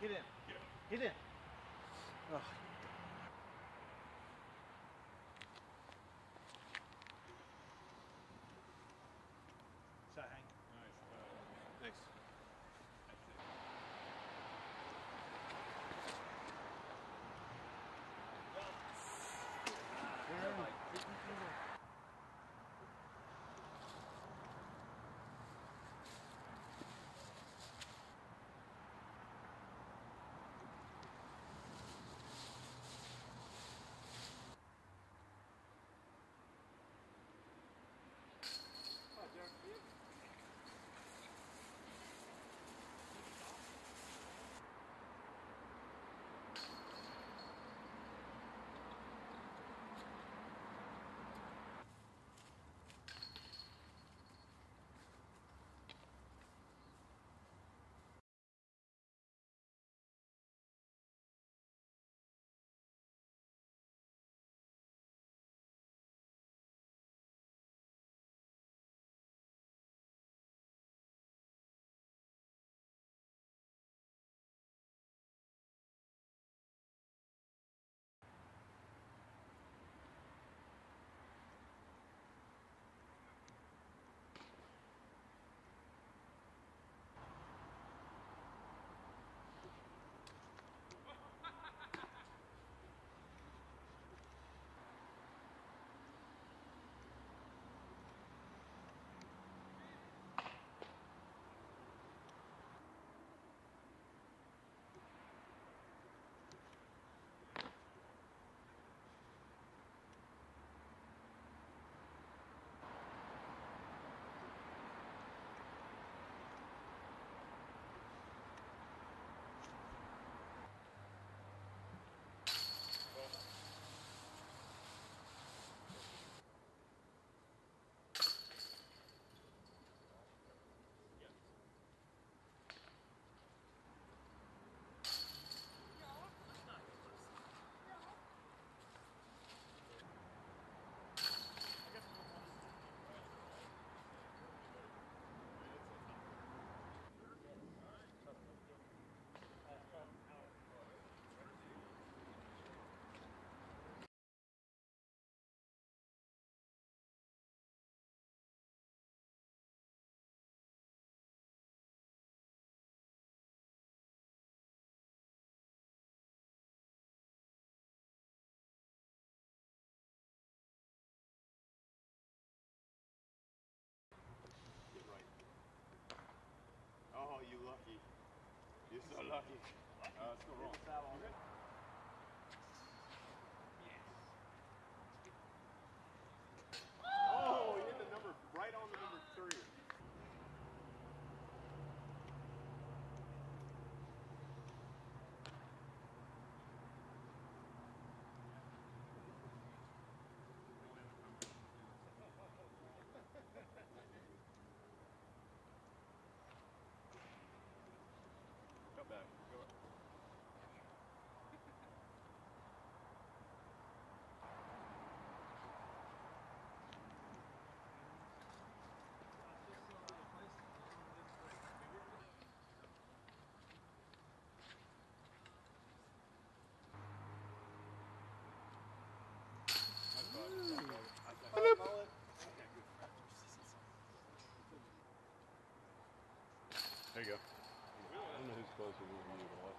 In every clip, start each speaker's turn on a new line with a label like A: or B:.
A: Get in. Get in.
B: So
C: lucky. Uh, let's go wrong. There you go.
D: I don't know who's closer to you, but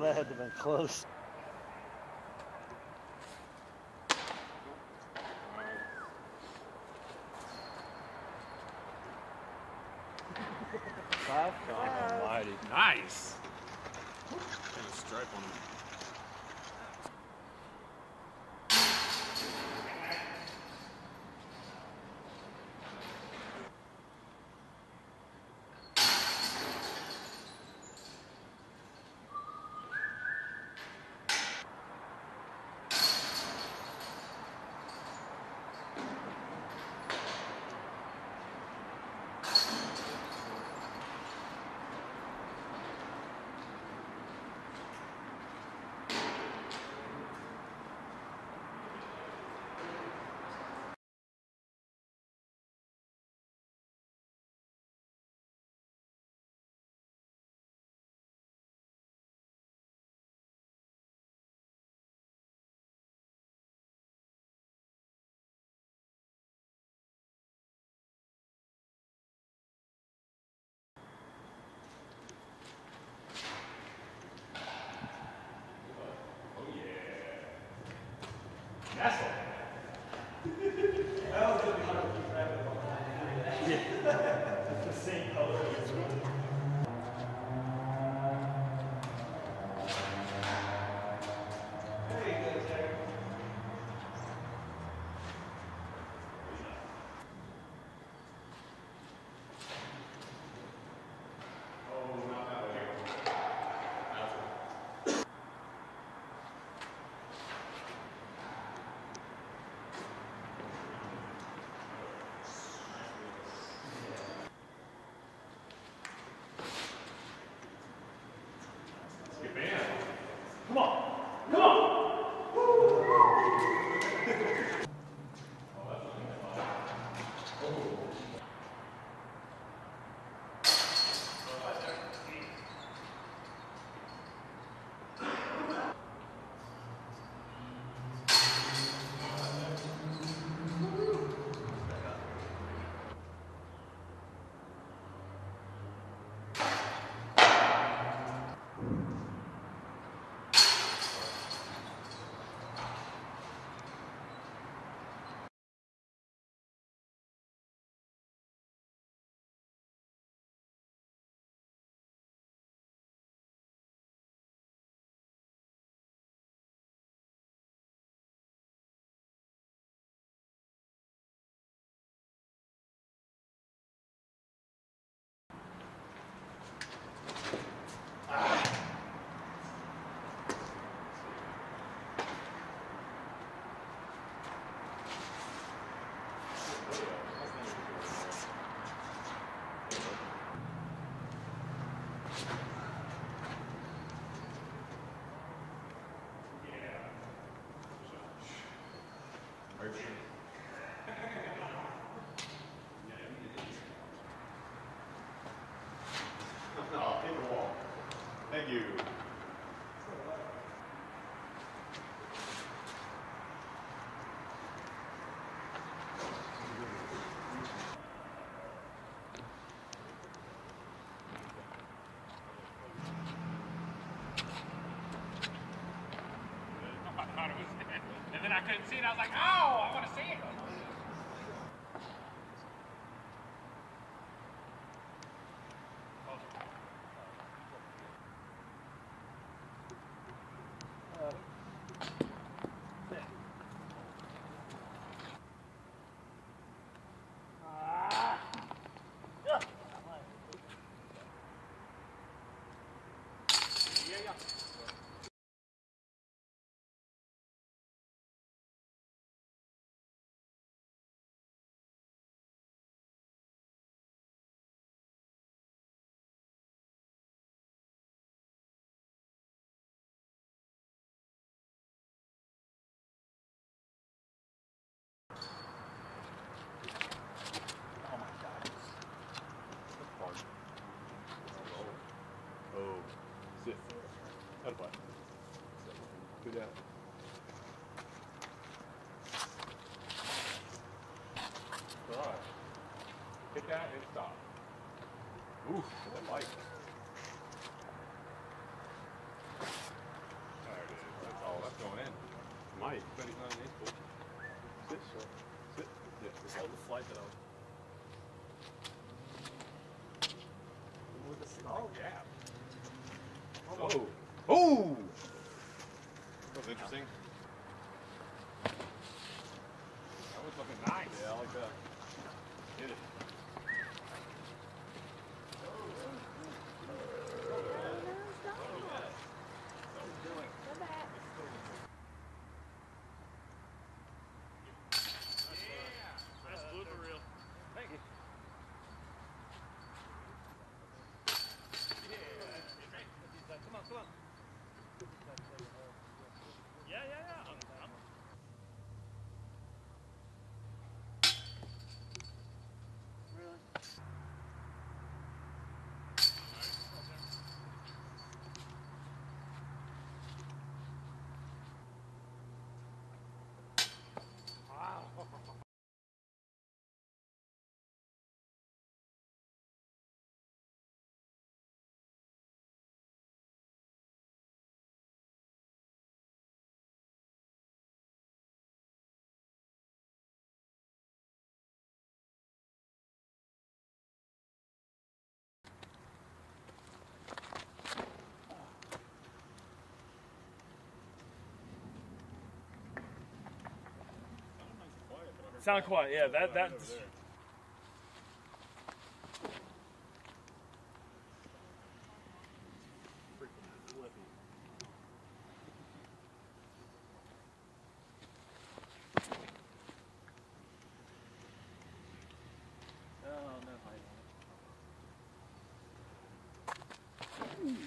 A: that had to have been close. Five?
D: God almighty.
C: Nice. Got a stripe on him. Oh, hit the wall. Thank you.
E: I thought it was dead. And then I couldn't see it. I was like, oh, I want to see it.
D: Oh. Sit. Out of Good down. Alright. Hit that and stop. Oof, I like it.
C: underneath, cool. Sit, sir. Sit. Yeah,
D: Just hold the flight that I was.
A: With the stall.
D: Yeah.
C: Oh! Oh! That was interesting.
D: That was looking nice.
C: Yeah, I like that. Hit it.
D: That's blooper reel.
A: Thank you. Come on, come on.
D: Yeah, yeah, yeah. I'm, I'm,
A: Really?
D: Sound quiet. Yeah, that that.
A: Oh, no height on it.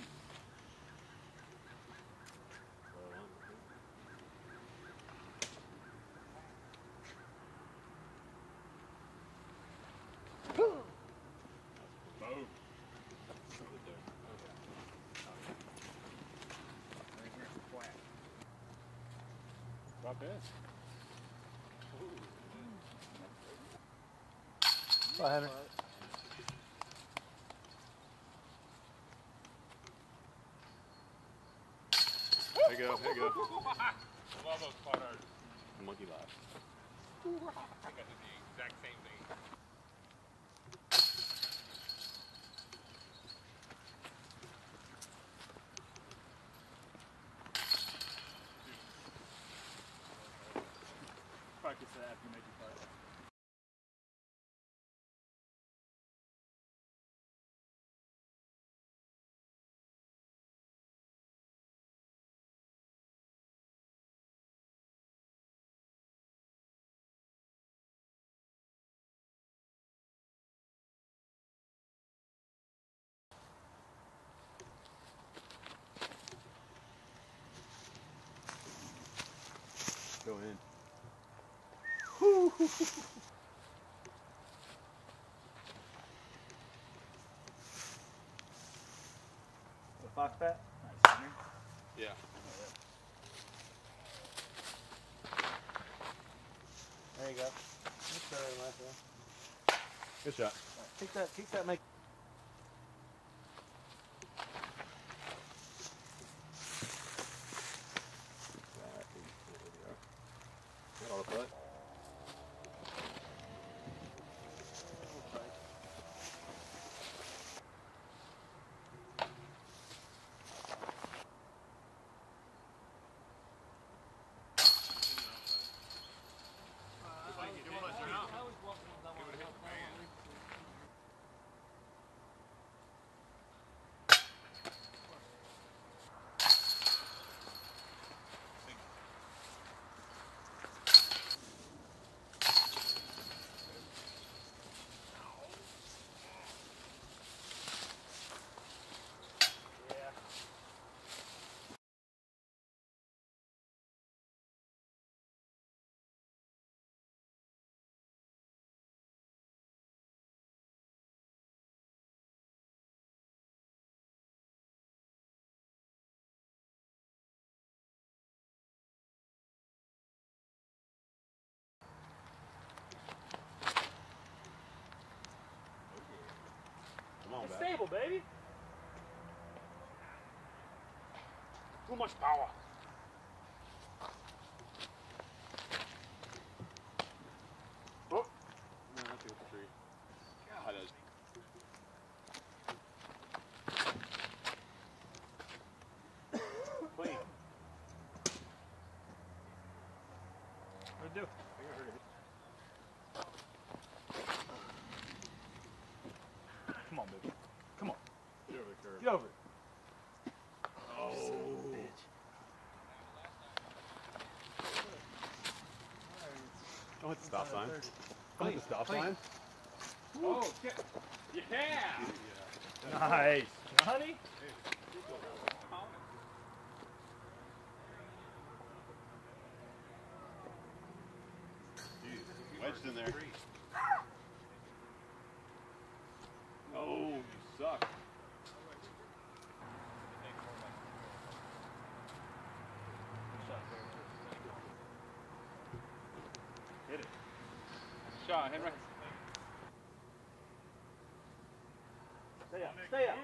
D: Boom.
C: Drop in.
A: Bye, Henry.
C: There you go, there you go.
D: I love those putters.
C: Monkey laugh.
D: I think I did the exact same thing.
B: Practice that after you make your putt.
C: Go in.
A: The fox bat?
B: Nice,
C: Yeah.
A: There you go. That's better than last one.
C: Good shot.
A: Kick that, kick that, make.
C: Got all the putt. Come on,
B: It's stable, baby.
D: Too much power.
B: too. Come on, baby. Come on.
C: Get over the curb.
B: Get over it.
C: Oh, it's a stop sign.
D: Oh, the stop sign?
E: Oh, shit. Yeah.
B: Nice. Honey?
C: Jeez, wedged in there. Oh, you suck.
B: Hit it.
E: Shot, hit right.
A: Stay up. Stay up.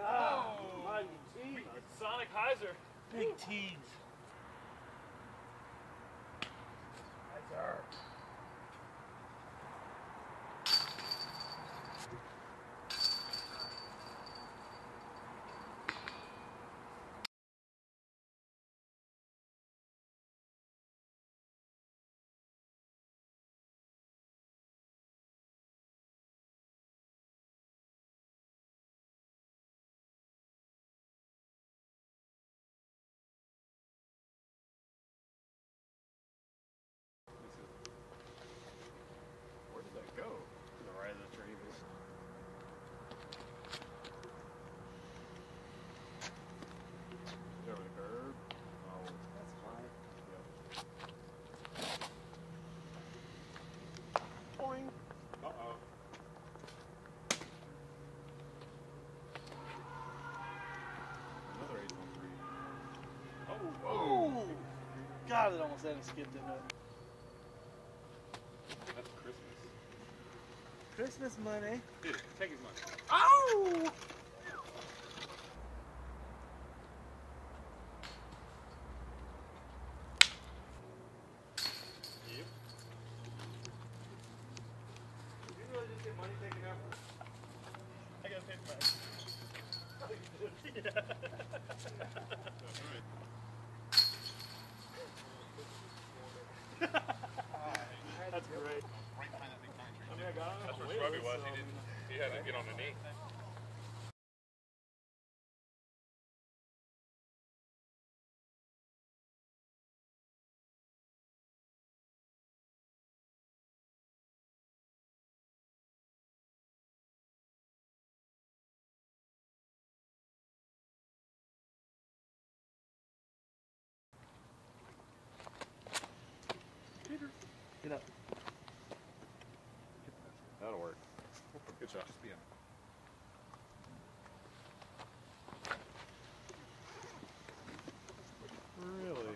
A: Ah, my teeth.
B: Sonic Heiser. Big teens. That's her.
C: Where did that go?
A: To the right of the retrievers.
C: Get over the curb. Oh,
A: That's fine.
C: boing. Uh-oh. Another 813. Oh,
A: Oh! God, it almost had a skid in it.
C: That's Christmas.
A: Christmas money.
C: Dude, take his money.
A: Oh!
C: Yep.
A: Did you really just get money taken out?
B: I got paid back.
A: That's great.
B: I mean, I got on
E: That's
B: the
E: where
B: wheel,
E: Scrubby was.
B: so,
E: He didn't. He had to get on the knee.
A: Get up.
C: That'll work. Good shot. Really?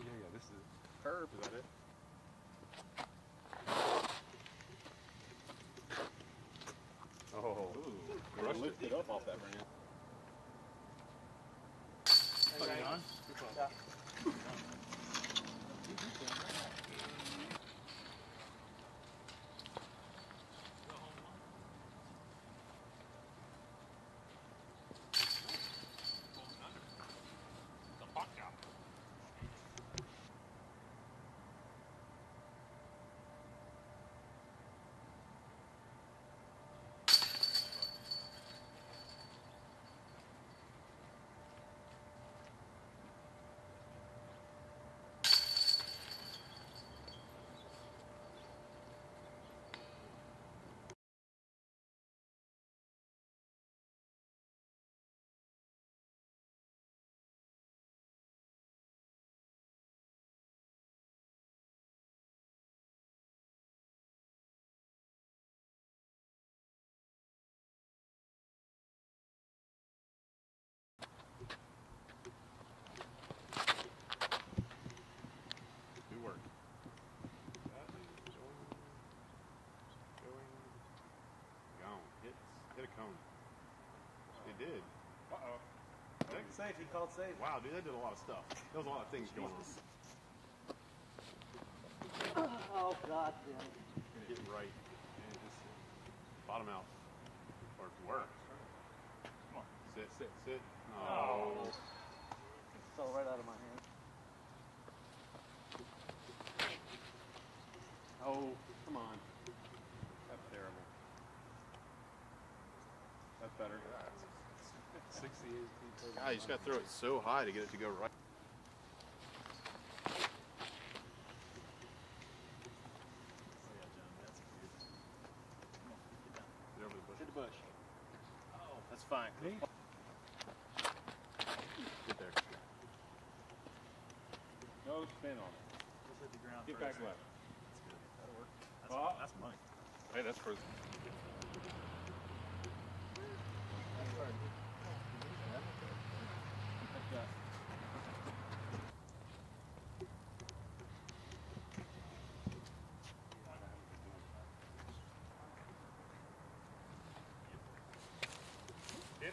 C: Yeah, yeah, this is curb. Is that it? Oh, Ooh, lifted up off that brand.
A: Hang on.
E: The fuck out.
C: Good work. That is going, going, gone. Hit, hit a cone. It did.
E: Uh-oh.
A: Safe. He called safe.
C: Wow, dude, that did a lot of stuff. There was a lot of things going on.
A: Oh, God damn it.
C: Get right. And just bottom out. Or work. Come on. Sit, sit, sit. Oh.
A: It fell right out of my hand.
C: Oh, come on. That's terrible. That's better. 68 feet.
B: You just got to throw it so high to get it to go right.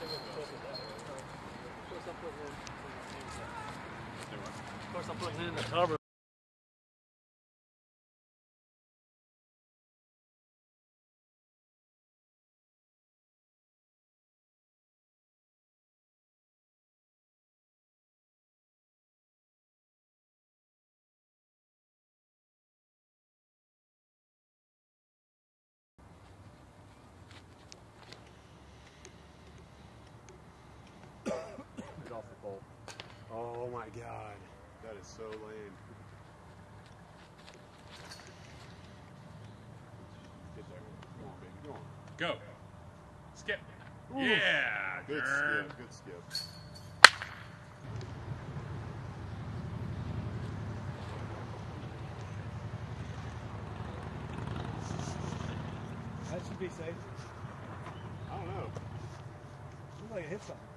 A: Of course, I'm putting it in the cover.
C: Oh my god.
B: That is so lame.
C: Get there. Come on, baby. Go on.
D: Go. Skip. Yeah.
B: Good
D: girl.
B: skip. Good skip.
A: That should be safe.
B: I don't know.
A: Looks like it hit something.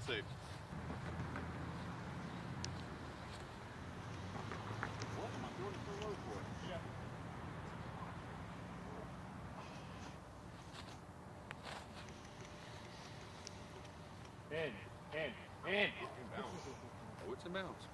B: Even safe. What am I it so low for?
D: In. In. In.
C: Oh, it's in bounds.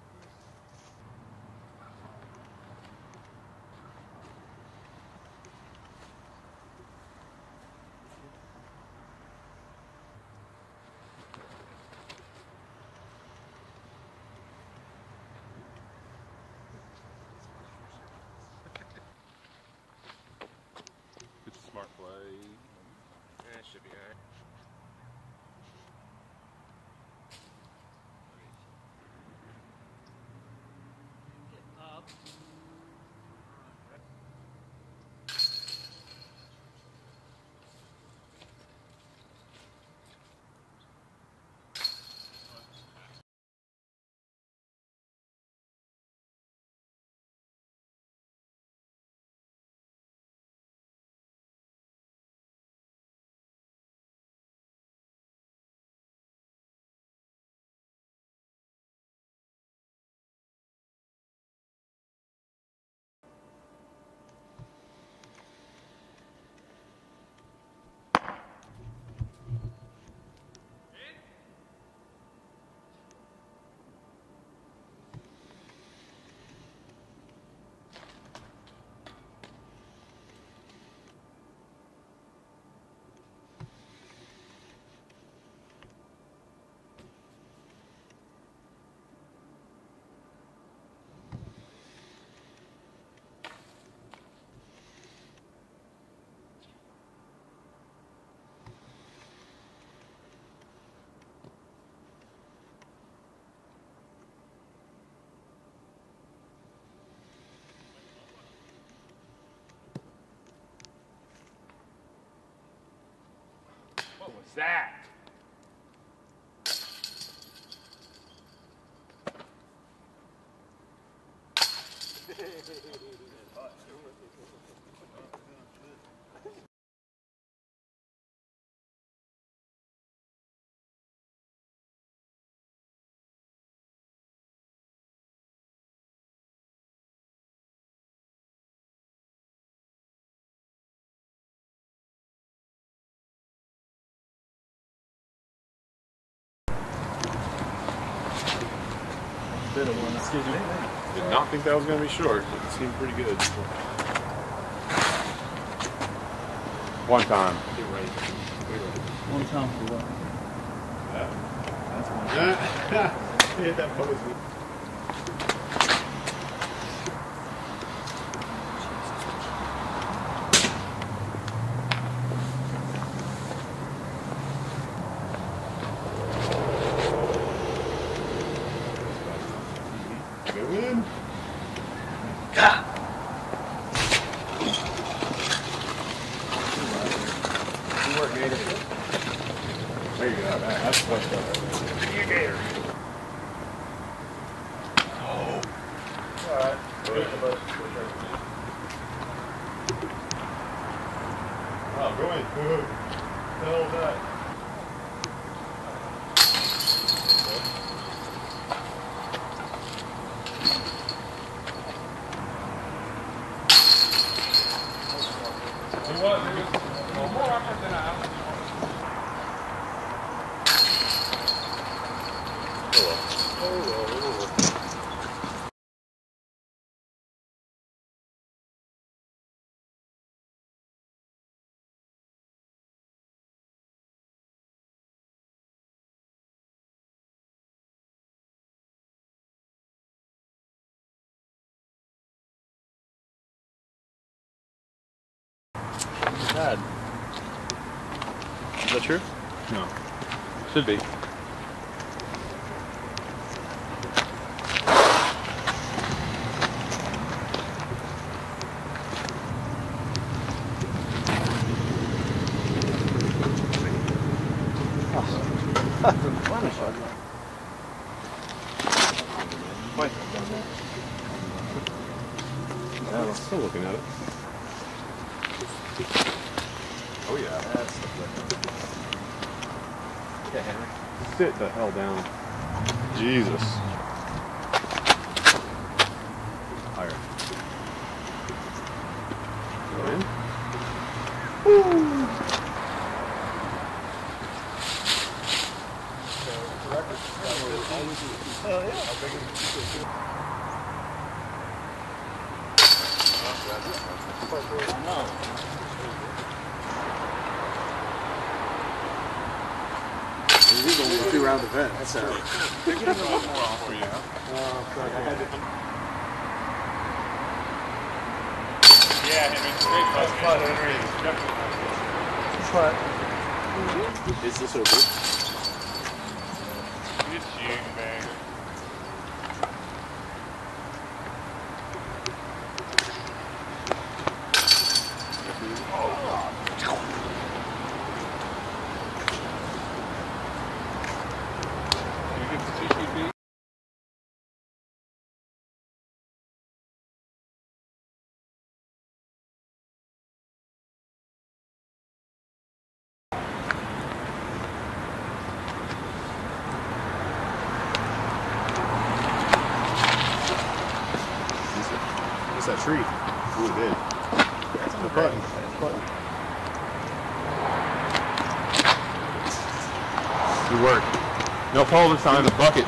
C: What's that?
B: Bit of one. Excuse me.
C: Did not think that was going to be short. It seemed pretty good. One time.
B: One time for what? That's one.
C: Hit that post. Go in.
A: Good work, Gator.
C: There you go. That- That's what's up. You gator.
A: Alright.
C: Oh, go in. Whoa. The hell was that?
D: It was. It was well, more awkward than I honestly wanted.
A: Bad. Is that true?
C: No. Should be.
A: Wait.
C: Yeah, I'm still looking at it. Oh yeah.
A: That's the flip. Okay, Henry.
C: Sit the hell down. Jesus.
A: Round event, so.
C: For you.
D: Yeah, Henry. Great
C: That's
D: fuck,
C: fun,
D: man.
C: Henry.
D: Definitely. Mm-hmm.
A: Is this over?
D: Good shooting, man. You get the CTP?
C: What's that tree? Ooh, it did. That's The button. button. Good work. No pole this time, In the bucket.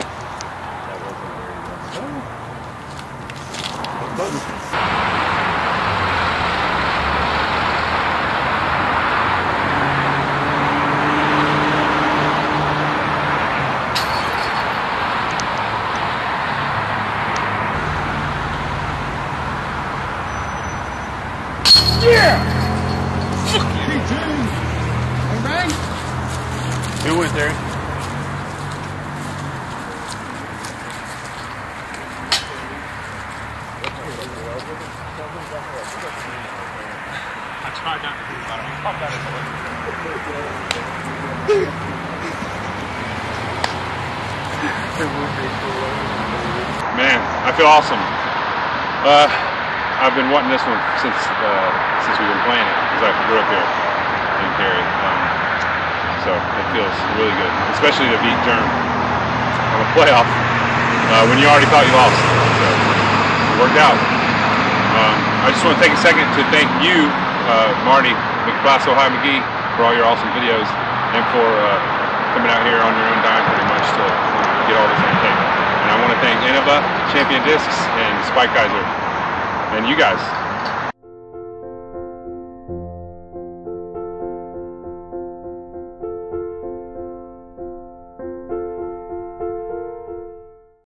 C: Who went there?
E: I tried not to think about it. Pop that as a
D: Man, I feel awesome. Uh, I've been wanting this one since uh, since we've been playing it because I grew up here in Cary. Um, so it feels really good, especially to beat Germ on a playoff uh, when you already thought you lost. So it worked out. Um, I just want to take a second to thank you, uh, Marty McFlasso High McGee, for all your awesome videos and for uh, coming out here on your own dime pretty much to get all this. And I want to thank Innova, Champion Discs, and Spike Geyser, and you guys